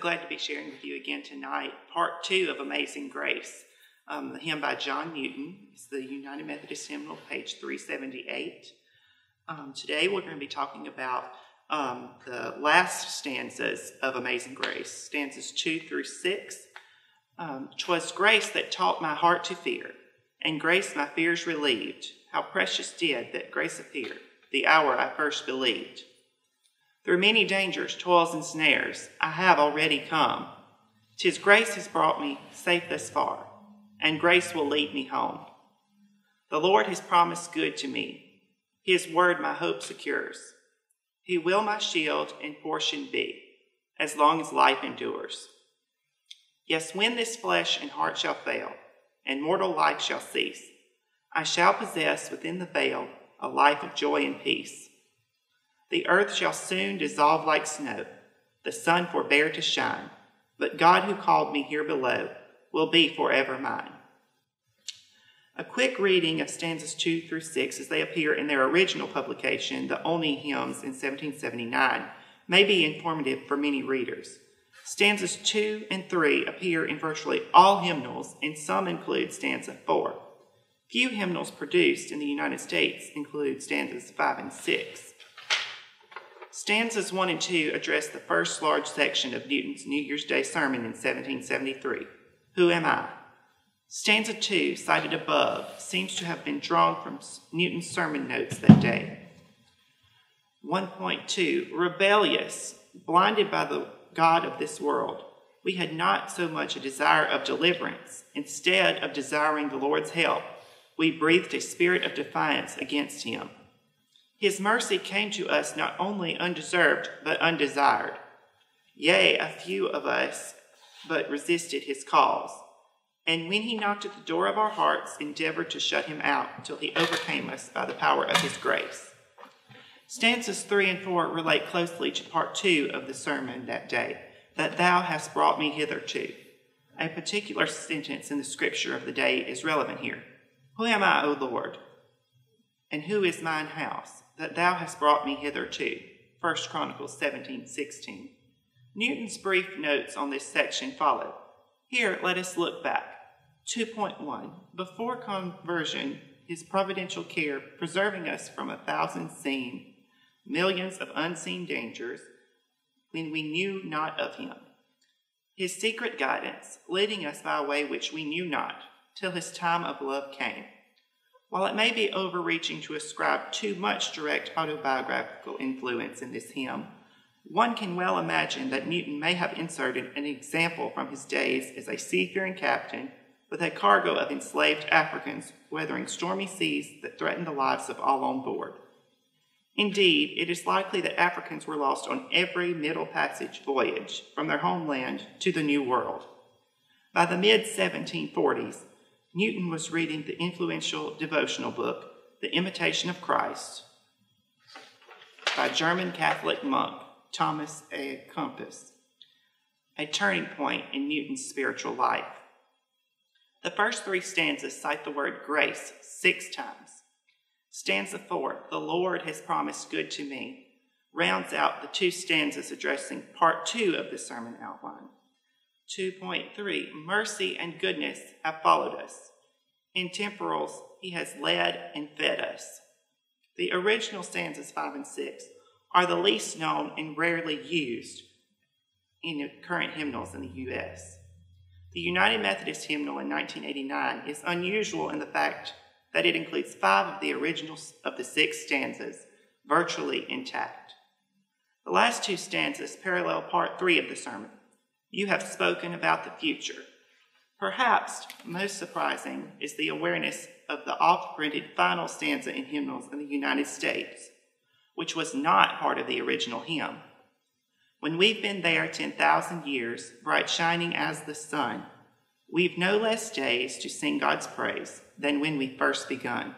Glad to be sharing with you again tonight, part two of Amazing Grace, um, the hymn by John Newton. It's the United Methodist Hymnal, page 378. Um, today we're going to be talking about um, the last stanzas of Amazing Grace, stanzas two through six. Um, Twas grace that taught my heart to fear, and grace my fears relieved. How precious did that grace appear, the hour I first believed. Through many dangers, toils, and snares, I have already come. Tis grace has brought me safe thus far, and grace will lead me home. The Lord has promised good to me. His word my hope secures. He will my shield and portion be, as long as life endures. Yes, when this flesh and heart shall fail, and mortal life shall cease, I shall possess within the veil a life of joy and peace. The earth shall soon dissolve like snow, the sun forbear to shine, but God who called me here below will be forever mine. A quick reading of stanzas 2 through 6 as they appear in their original publication, The Olney Hymns in 1779, may be informative for many readers. Stanzas 2 and 3 appear in virtually all hymnals, and some include stanza 4. Few hymnals produced in the United States include stanzas 5 and 6. Stanzas 1 and 2 address the first large section of Newton's New Year's Day sermon in 1773 Who Am I? Stanza 2, cited above, seems to have been drawn from Newton's sermon notes that day. 1.2 Rebellious, blinded by the God of this world, we had not so much a desire of deliverance. Instead of desiring the Lord's help, we breathed a spirit of defiance against him. His mercy came to us not only undeserved, but undesired. Yea, a few of us but resisted his calls. And when he knocked at the door of our hearts, endeavored to shut him out till he overcame us by the power of his grace. Stanzas 3 and 4 relate closely to part 2 of the sermon that day, that thou hast brought me hitherto. A particular sentence in the scripture of the day is relevant here. Who am I, O Lord? And who is mine house? that thou hast brought me hitherto. 1 Chronicles 17 16. Newton's brief notes on this section follow. Here, let us look back. 2.1 Before conversion, his providential care preserving us from a thousand seen, millions of unseen dangers when we knew not of him. His secret guidance, leading us by a way which we knew not, till his time of love came. While it may be overreaching to ascribe too much direct autobiographical influence in this hymn, one can well imagine that Newton may have inserted an example from his days as a seafaring captain with a cargo of enslaved Africans weathering stormy seas that threatened the lives of all on board. Indeed, it is likely that Africans were lost on every Middle Passage voyage from their homeland to the New World. By the mid 1740s, Newton was reading the influential devotional book, The Imitation of Christ, by German Catholic monk Thomas à Kempis, a turning point in Newton's spiritual life. The first three stanzas cite the word grace six times. Stanza four, the Lord has promised good to me, rounds out the two stanzas addressing part two of the sermon outline. 2.3 Mercy and goodness have followed us. In temporals, he has led and fed us. The original stanzas 5 and 6 are the least known and rarely used in the current hymnals in the U.S. The United Methodist hymnal in 1989 is unusual in the fact that it includes five of the originals of the six stanzas virtually intact. The last two stanzas parallel part three of the sermon. You have spoken about the future. Perhaps most surprising is the awareness of the oft printed final stanza in hymnals in the United States, which was not part of the original hymn. When we've been there 10,000 years, bright shining as the sun, we've no less days to sing God's praise than when we first begun.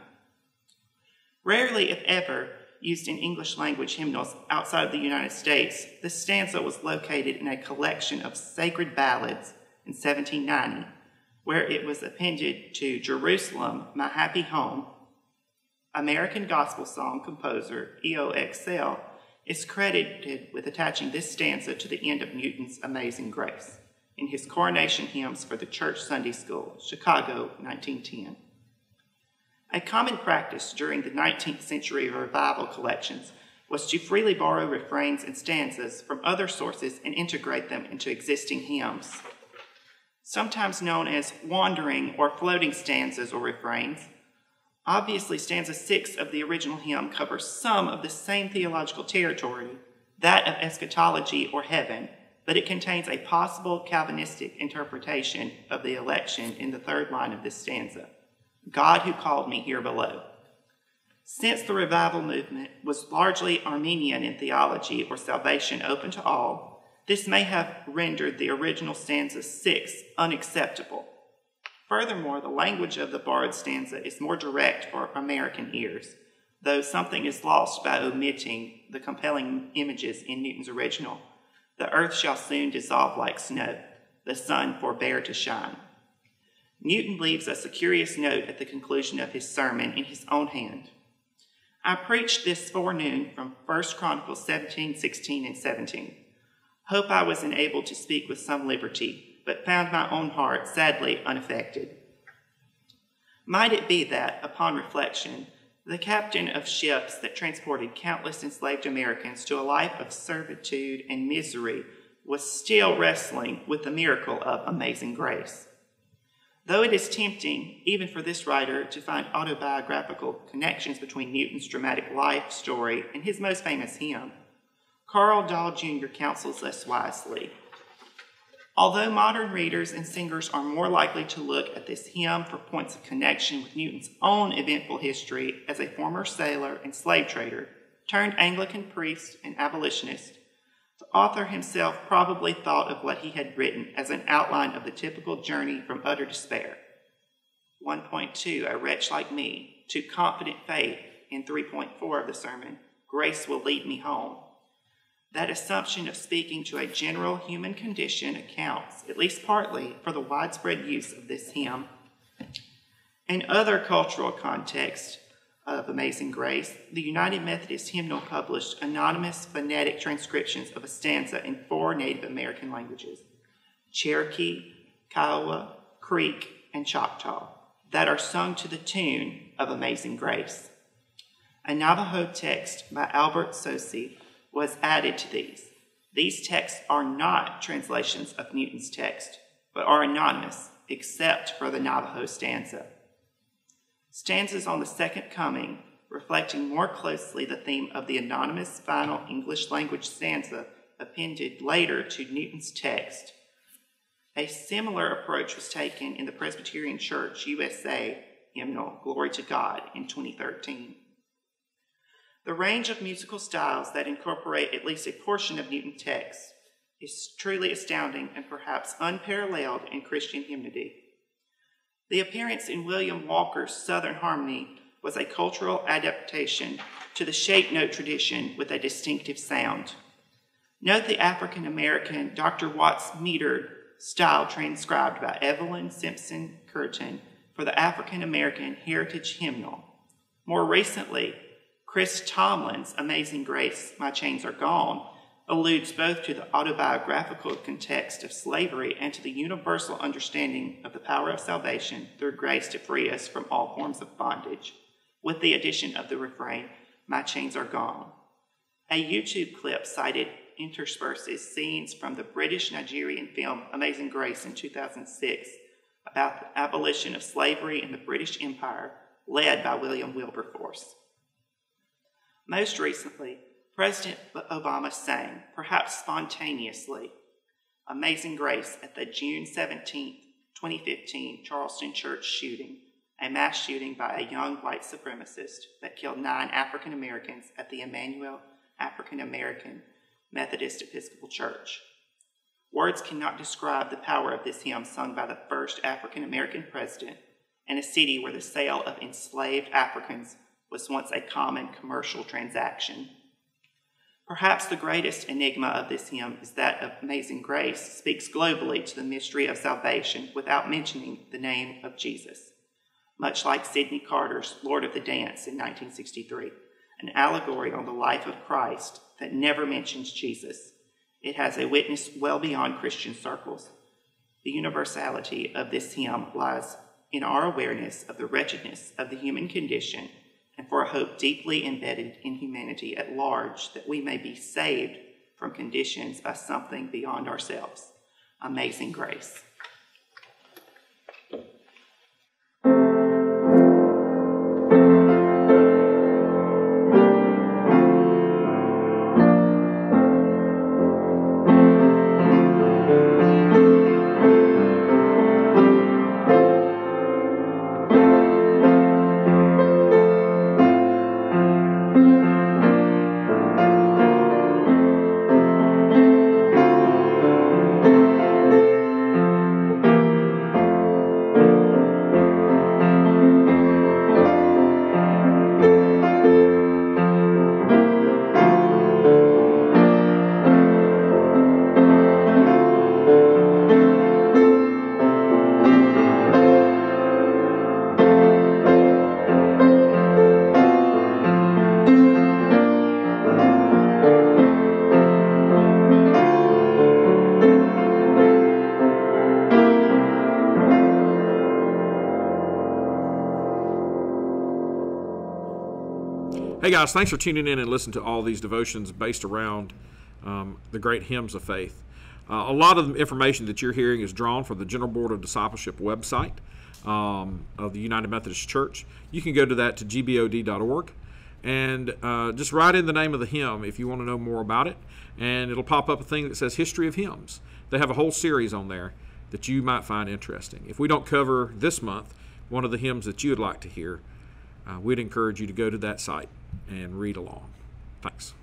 Rarely, if ever, used in English language hymnals outside of the United States, this stanza was located in a collection of sacred ballads in 1790, where it was appended to Jerusalem, My Happy Home. American gospel song composer E.O. Excell is credited with attaching this stanza to the end of Newton's Amazing Grace in his coronation hymns for the Church Sunday School, Chicago, 1910. A common practice during the 19th century revival collections was to freely borrow refrains and stanzas from other sources and integrate them into existing hymns. Sometimes known as wandering or floating stanzas or refrains, obviously stanza six of the original hymn covers some of the same theological territory, that of eschatology or heaven, but it contains a possible Calvinistic interpretation of the election in the third line of this stanza God who called me here below. Since the revival movement was largely Arminian in theology or salvation open to all, this may have rendered the original stanza 6 unacceptable. Furthermore, the language of the borrowed stanza is more direct for American ears, though something is lost by omitting the compelling images in Newton's original. The earth shall soon dissolve like snow, the sun forbear to shine. Newton leaves us a curious note at the conclusion of his sermon in his own hand. I preached this forenoon from 1 Chronicles 17, 16, and 17. Hope I was enabled to speak with some liberty, but found my own heart sadly unaffected. Might it be that, upon reflection, the captain of ships that transported countless enslaved Americans to a life of servitude and misery was still wrestling with the miracle of amazing grace? Though it is tempting, even for this writer, to find autobiographical connections between Newton's dramatic life story and his most famous hymn, Carl Daw Jr. counsels us wisely. Although modern readers and singers are more likely to look at this hymn for points of connection with Newton's own eventful history as a former sailor and slave trader, turned Anglican priest and abolitionist, author himself probably thought of what he had written as an outline of the typical journey from utter despair. 1.2, a wretch like me, to confident faith in 3.4 of the sermon, grace will lead me home. That assumption of speaking to a general human condition accounts, at least partly, for the widespread use of this hymn. In other cultural contexts, of Amazing Grace, the United Methodist Hymnal published anonymous phonetic transcriptions of a stanza in four Native American languages Cherokee, Kiowa, Creek, and Choctaw that are sung to the tune of Amazing Grace. A Navajo text by Albert Tsosie was added to these. These texts are not translations of Newton's text, but are anonymous, except for the Navajo stanza. Stanzas on the Second Coming, reflecting more closely the theme of the anonymous final English language stanza appended later to Newton's text. A similar approach was taken in the Presbyterian Church USA hymnal Glory to God in 2013. The range of musical styles that incorporate at least a portion of Newton's text is truly astounding and perhaps unparalleled in Christian hymnody. The appearance in William Walker's Southern Harmony was a cultural adaptation to the shape note tradition with a distinctive sound. Note the African American Dr. Watts metered style transcribed by Evelyn Simpson Curtin for the African American Heritage Hymnal. More recently, Chris Tomlin's Amazing Grace, My Chains Are Gone alludes both to the autobiographical context of slavery and to the universal understanding of the power of salvation through grace to free us from all forms of bondage, with the addition of the refrain, My chains are gone. A YouTube clip cited intersperses scenes from the British Nigerian film Amazing Grace in 2006 about the abolition of slavery in the British Empire, led by William Wilberforce. Most recently, President Obama sang, perhaps spontaneously, Amazing Grace at the June 17, 2015 Charleston church shooting, a mass shooting by a young white supremacist that killed nine African Americans at the Emanuel African American Methodist Episcopal Church. Words cannot describe the power of this hymn sung by the first African American president in a city where the sale of enslaved Africans was once a common commercial transaction. Perhaps the greatest enigma of this hymn is that Amazing Grace speaks globally to the mystery of salvation without mentioning the name of Jesus, much like Sydney Carter's Lord of the Dance in 1963, an allegory on the life of Christ that never mentions Jesus. It has a witness well beyond Christian circles. The universality of this hymn lies in our awareness of the wretchedness of the human condition and for a hope deeply embedded in humanity at large that we may be saved from conditions by something beyond ourselves. Amazing grace. Hey guys, thanks for tuning in and listening to all these devotions based around um, the great hymns of faith. Uh, a lot of the information that you're hearing is drawn from the General Board of Discipleship website um, of the United Methodist Church. You can go to that to gbod.org and uh, just write in the name of the hymn if you want to know more about it, and it'll pop up a thing that says History of Hymns. They have a whole series on there that you might find interesting. If we don't cover this month one of the hymns that you would like to hear, uh, we'd encourage you to go to that site and read along. Thanks.